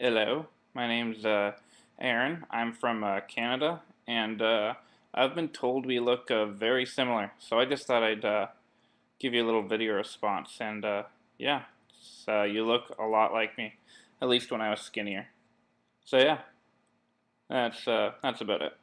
Hello, my name's uh, Aaron. I'm from uh, Canada, and uh, I've been told we look uh, very similar. So I just thought I'd uh, give you a little video response. And uh, yeah, so you look a lot like me, at least when I was skinnier. So yeah, that's that's about it.